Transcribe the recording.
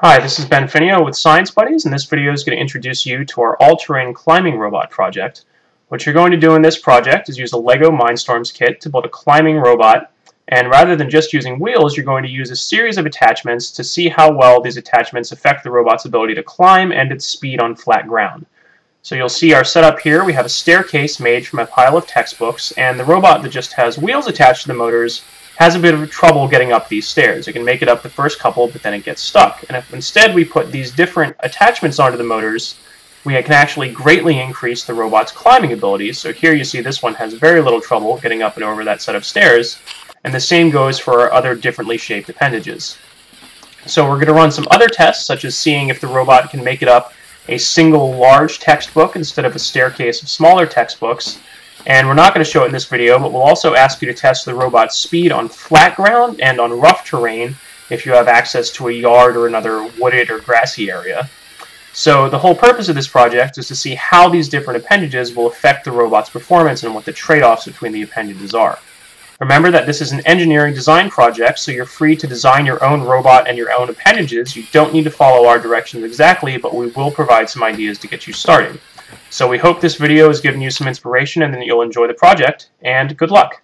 Hi, this is Ben Finio with Science Buddies, and this video is going to introduce you to our all-terrain climbing robot project. What you're going to do in this project is use a LEGO Mindstorms kit to build a climbing robot, and rather than just using wheels, you're going to use a series of attachments to see how well these attachments affect the robot's ability to climb and its speed on flat ground. So you'll see our setup here. We have a staircase made from a pile of textbooks, and the robot that just has wheels attached to the motors has a bit of trouble getting up these stairs. It can make it up the first couple, but then it gets stuck. And if instead we put these different attachments onto the motors, we can actually greatly increase the robot's climbing abilities. So here you see this one has very little trouble getting up and over that set of stairs, and the same goes for our other differently shaped appendages. So we're going to run some other tests, such as seeing if the robot can make it up a single large textbook instead of a staircase of smaller textbooks, and we're not going to show it in this video, but we'll also ask you to test the robot's speed on flat ground and on rough terrain if you have access to a yard or another wooded or grassy area. So the whole purpose of this project is to see how these different appendages will affect the robot's performance and what the trade-offs between the appendages are. Remember that this is an engineering design project, so you're free to design your own robot and your own appendages. You don't need to follow our directions exactly, but we will provide some ideas to get you started. So we hope this video has given you some inspiration and that you'll enjoy the project, and good luck!